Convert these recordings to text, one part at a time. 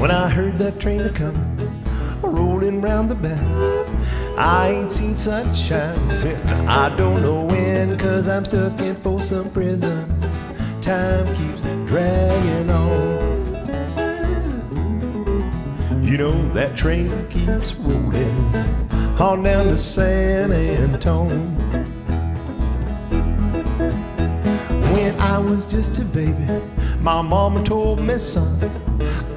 When I heard that train a coming, rolling round the bend, I ain't seen sunshine since I don't know when, cause I'm stuck in Folsom Prison. Time keeps dragging on. You know that train keeps rolling on down to San Antone. When I was just a baby, my mama told me, son,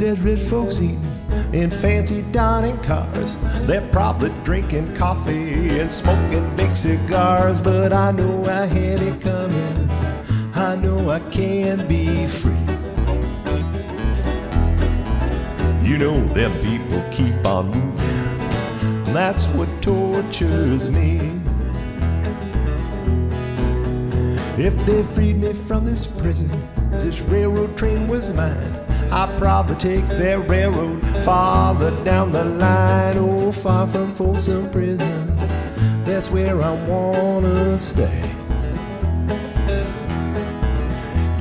There's rich folks eating in fancy dining cars. They're probably drinking coffee and smoking big cigars. But I know I had it coming. I know I can be free. You know, them people keep on moving. That's what tortures me. If they freed me from this prison, this railroad train was mine. I'd probably take that railroad farther down the line, oh, far from Folsom Prison. That's where I wanna stay.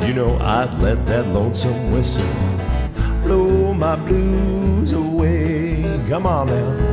You know, I'd let that lonesome whistle my blues away. Come on now.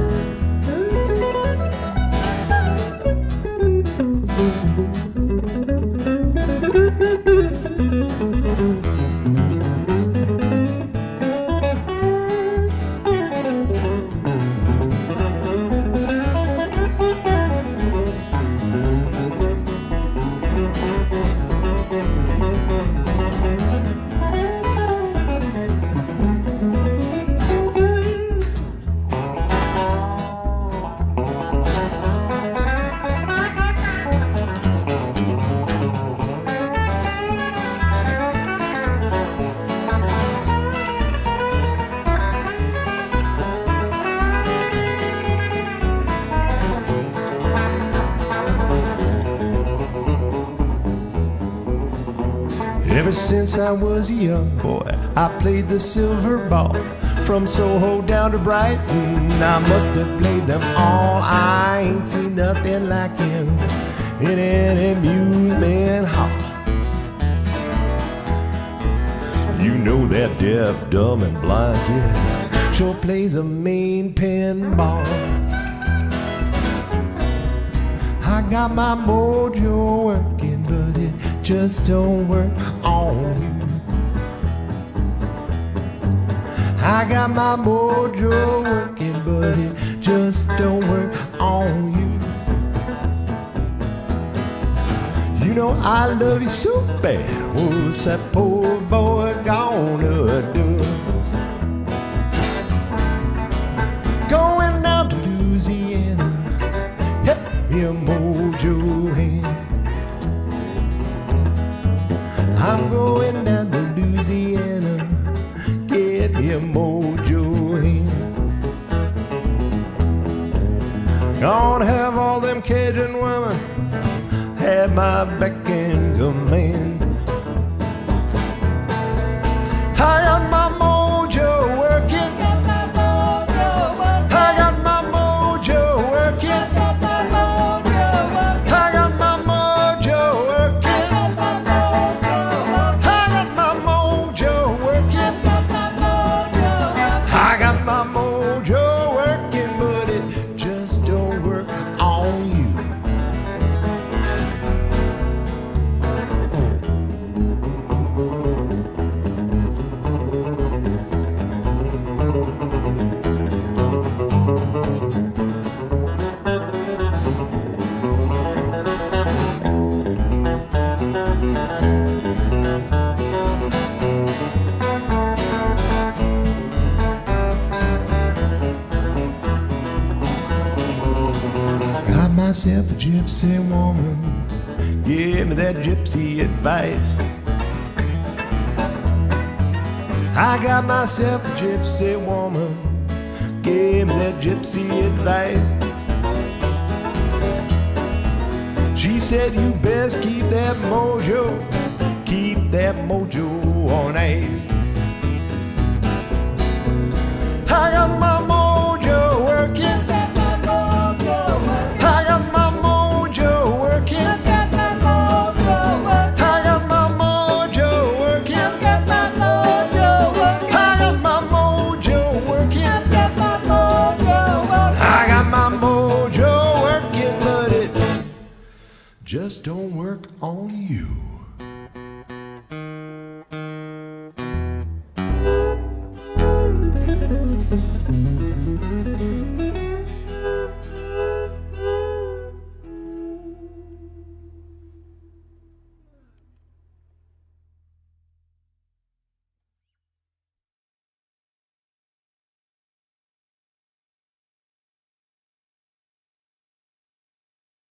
Ever since I was a young boy, I played the silver ball. From Soho down to Brighton, I must have played them all. I ain't seen nothing like him in any amusement hall. You know that deaf, dumb, and blind kid sure plays a mean pinball. I got my mojo working, just don't work on you. I got my mojo working, but it just don't work on you. You know I love you so bad. What's that poor boy gonna do? Going down to Louisiana, hip me a have all them Cajun women have my beck and command. I got my mojo working. I got my mojo working. I got my mojo working. I got my mojo working. I got my myself a gypsy woman. Give me that gypsy advice. I got myself a gypsy woman. Give me that gypsy advice. Said, You best keep that mojo, keep that mojo on eight. Just don't work on you.